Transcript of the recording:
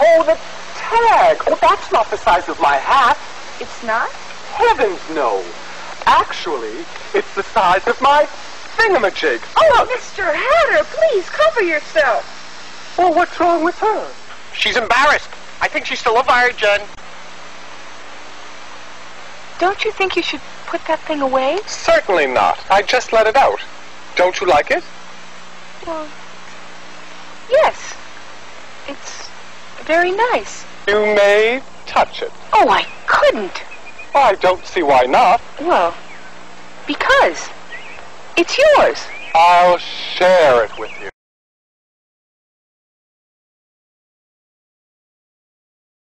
Oh, the tag. Oh, that's not the size of my hat. It's not? Heavens, no. Actually, it's the size of my thingamajig. Oh, Mr. Hatter, please cover yourself. Well, what's wrong with her? She's embarrassed. I think she's still a virgin. Don't you think you should put that thing away? Certainly not. I just let it out. Don't you like it? Well, yes. It's very nice. You may touch it. Oh, I couldn't. I don't see why not. Well, because it's yours. I'll share it with you.